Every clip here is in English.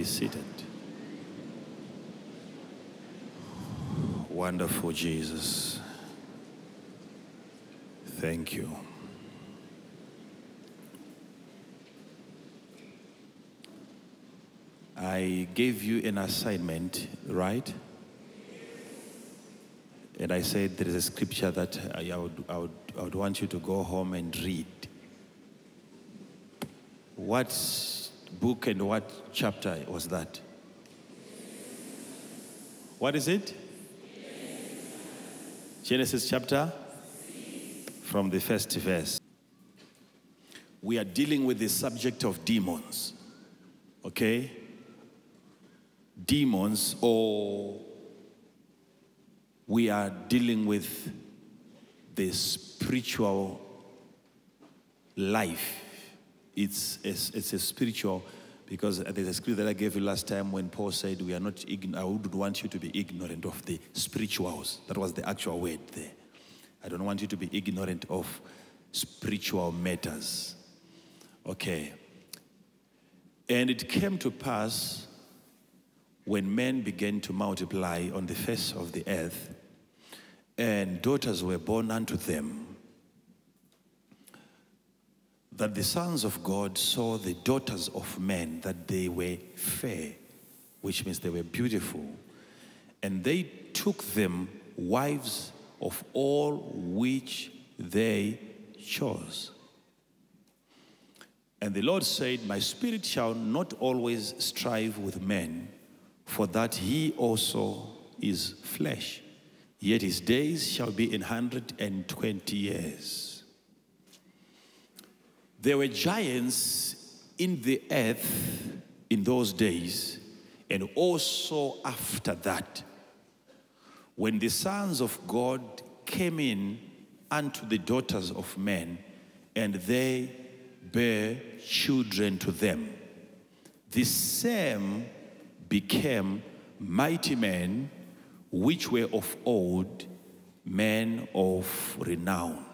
be seated. Wonderful Jesus. Thank you. I gave you an assignment, right? And I said there is a scripture that I would, I would, I would want you to go home and read. What book and what chapter was that? What is it? Genesis chapter? From the first verse. We are dealing with the subject of demons. Okay? Demons, or we are dealing with the spiritual life. It's, it's, it's a spiritual, because there's a scripture that I gave you last time when Paul said, We are not I would want you to be ignorant of the spirituals. That was the actual word there. I don't want you to be ignorant of spiritual matters. Okay. And it came to pass when men began to multiply on the face of the earth, and daughters were born unto them, that the sons of God saw the daughters of men that they were fair, which means they were beautiful, and they took them wives of all which they chose. And the Lord said, My spirit shall not always strive with men, for that he also is flesh. Yet his days shall be in hundred and twenty years. There were giants in the earth in those days, and also after that, when the sons of God came in unto the daughters of men, and they bare children to them. The same became mighty men which were of old, men of renown.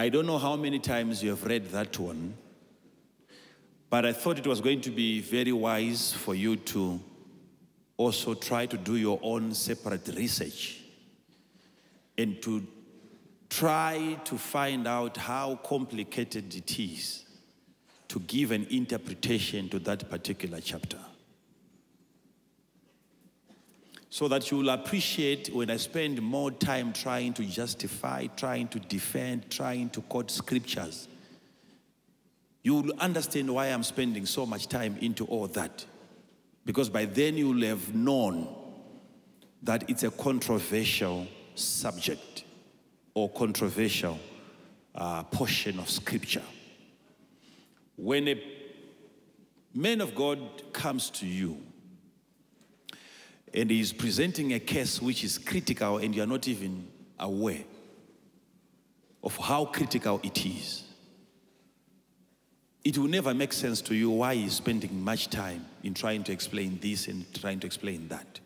I don't know how many times you have read that one, but I thought it was going to be very wise for you to also try to do your own separate research and to try to find out how complicated it is to give an interpretation to that particular chapter. So that you will appreciate when I spend more time trying to justify, trying to defend, trying to quote scriptures. You will understand why I'm spending so much time into all that. Because by then you will have known that it's a controversial subject or controversial uh, portion of scripture. When a man of God comes to you and he's presenting a case which is critical and you're not even aware of how critical it is, it will never make sense to you why he's spending much time in trying to explain this and trying to explain that.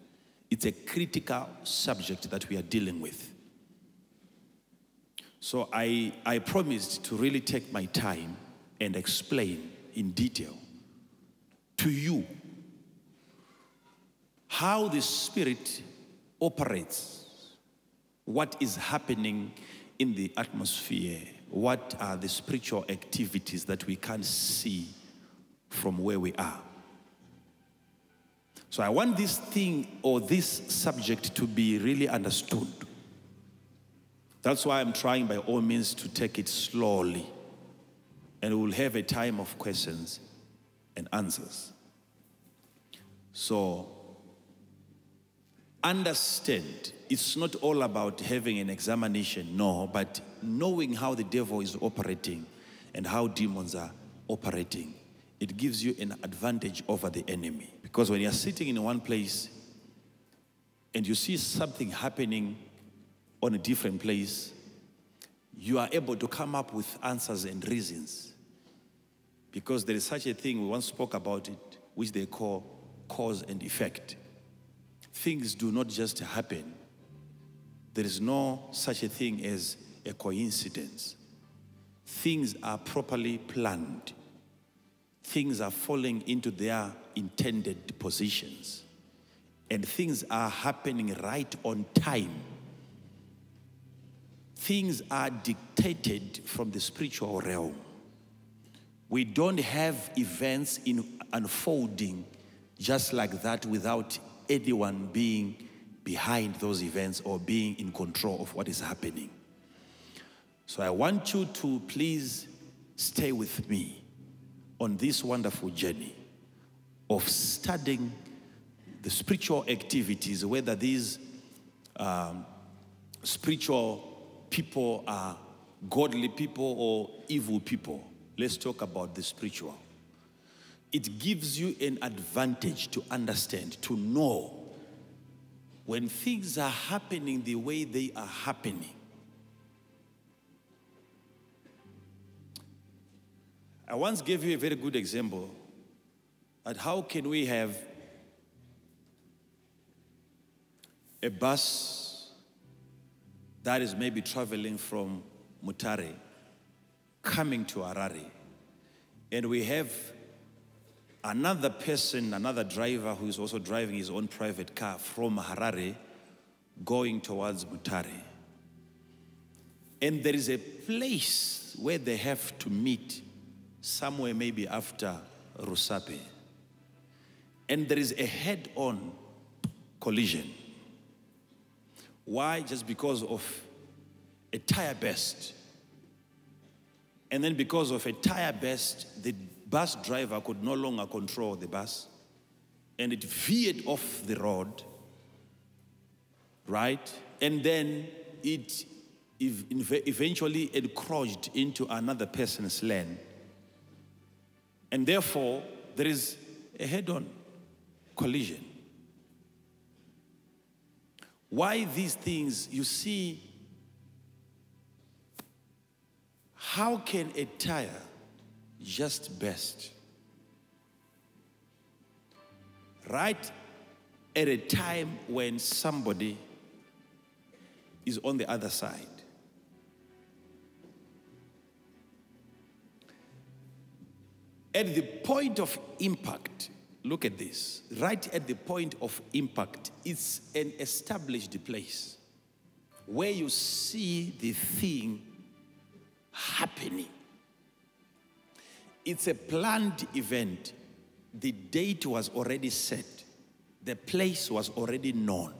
It's a critical subject that we are dealing with. So I, I promised to really take my time and explain in detail to you how the Spirit operates, what is happening in the atmosphere, what are the spiritual activities that we can't see from where we are. So I want this thing or this subject to be really understood. That's why I'm trying by all means to take it slowly. And we'll have a time of questions and answers. So understand it's not all about having an examination, no, but knowing how the devil is operating and how demons are operating. It gives you an advantage over the enemy. Because when you're sitting in one place and you see something happening on a different place, you are able to come up with answers and reasons. Because there is such a thing, we once spoke about it, which they call cause and effect. Things do not just happen, there is no such a thing as a coincidence. Things are properly planned, things are falling into their intended positions and things are happening right on time. Things are dictated from the spiritual realm. We don't have events in unfolding just like that without anyone being behind those events or being in control of what is happening. So I want you to please stay with me on this wonderful journey of studying the spiritual activities, whether these um, spiritual people are godly people or evil people. Let's talk about the spiritual. It gives you an advantage to understand, to know when things are happening the way they are happening. I once gave you a very good example at how can we have a bus that is maybe traveling from Mutare coming to Harare and we have another person, another driver who is also driving his own private car from Harare going towards Mutare. And there is a place where they have to meet somewhere maybe after Rusape. And there is a head on collision. Why? Just because of a tire burst. And then because of a tire burst, the bus driver could no longer control the bus and it veered off the road, right? And then it eventually encroached into another person's lane. And therefore, there is a head on collision. Why these things? You see, how can a tire just best. Right at a time when somebody is on the other side. At the point of impact, look at this. Right at the point of impact, it's an established place where you see the thing happening. It's a planned event. The date was already set, the place was already known.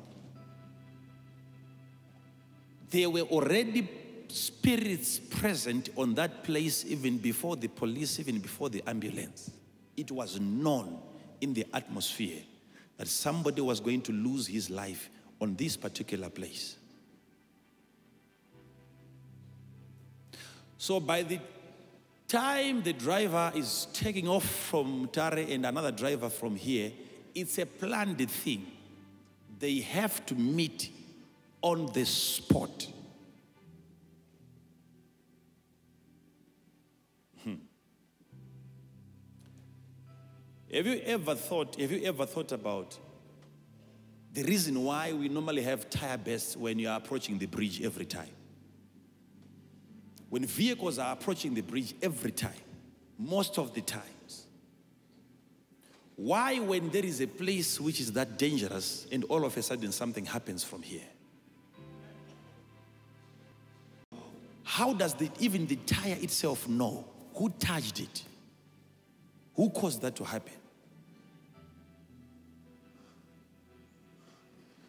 There were already spirits present on that place even before the police, even before the ambulance. It was known in the atmosphere that somebody was going to lose his life on this particular place. So by the time the driver is taking off from Mutare and another driver from here, it's a planned thing. They have to meet on the spot. Hmm. Have you ever thought, have you ever thought about the reason why we normally have tire bursts when you are approaching the bridge every time? When vehicles are approaching the bridge every time, most of the times. Why, when there is a place which is that dangerous and all of a sudden something happens from here? How does the, even the tire itself know who touched it? Who caused that to happen?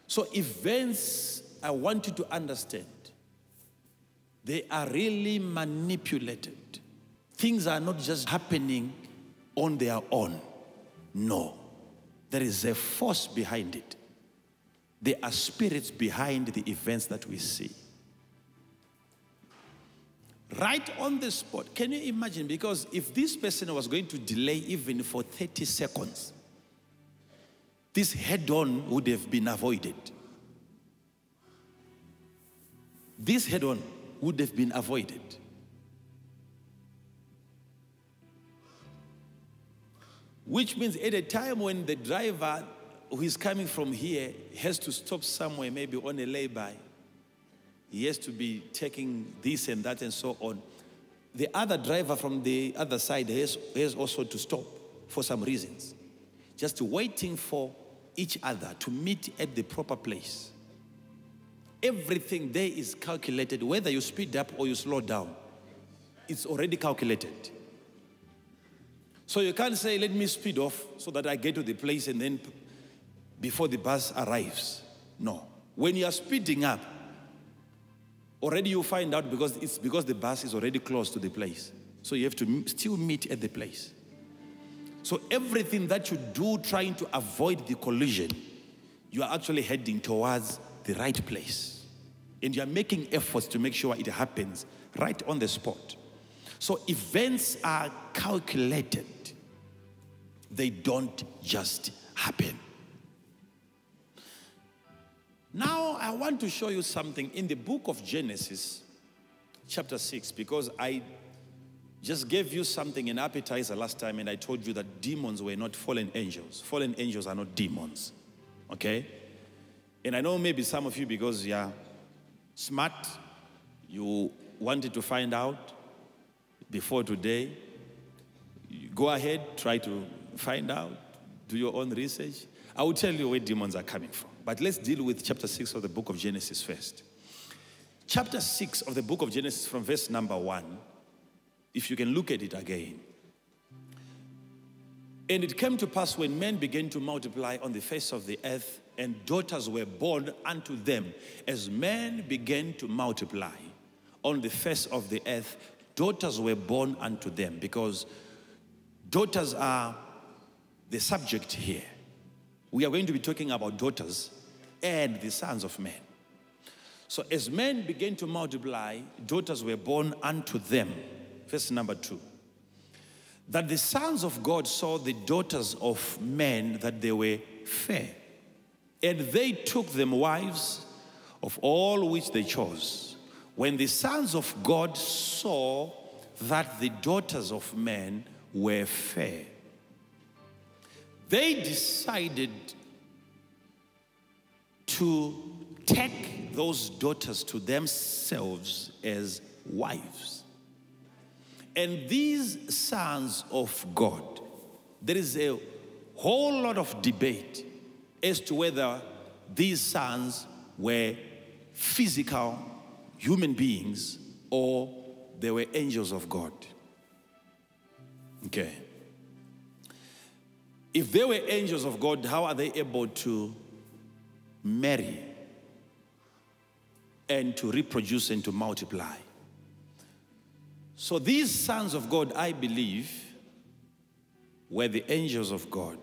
So, events I want you to understand they are really manipulated. Things are not just happening on their own. No. There is a force behind it. There are spirits behind the events that we see. Right on the spot. Can you imagine? Because if this person was going to delay even for 30 seconds, this head on would have been avoided. This head on would have been avoided. Which means at a time when the driver who is coming from here has to stop somewhere, maybe on a lay-by, he has to be taking this and that and so on. the other driver from the other side has, has also to stop for some reasons. Just waiting for each other to meet at the proper place. Everything there is calculated, whether you speed up or you slow down, it's already calculated. So you can't say, let me speed off so that I get to the place and then before the bus arrives. No. When you are speeding up, already you find out because it's because the bus is already close to the place. So you have to still meet at the place. So everything that you do trying to avoid the collision, you are actually heading towards the right place. And you are making efforts to make sure it happens right on the spot. So events are calculated. They don't just happen. Now, I want to show you something in the book of Genesis, chapter 6, because I just gave you something in appetizer last time, and I told you that demons were not fallen angels. Fallen angels are not demons. Okay? And I know maybe some of you, because you're smart, you wanted to find out before today. Go ahead, try to find out, do your own research. I will tell you where demons are coming from. But let's deal with chapter 6 of the book of Genesis first. Chapter 6 of the book of Genesis, from verse number 1, if you can look at it again. And it came to pass when men began to multiply on the face of the earth, and daughters were born unto them. As men began to multiply on the face of the earth, daughters were born unto them, because daughters are the subject here. We are going to be talking about daughters and the sons of men. So as men began to multiply, daughters were born unto them. Verse number two. That the sons of God saw the daughters of men that they were fair. And they took them wives of all which they chose. When the sons of God saw that the daughters of men were fair, they decided to take those daughters to themselves as wives. And these sons of God, there is a whole lot of debate as to whether these sons were physical human beings or they were angels of God. Okay. If they were angels of God, how are they able to marry and to reproduce and to multiply. So these sons of God, I believe, were the angels of God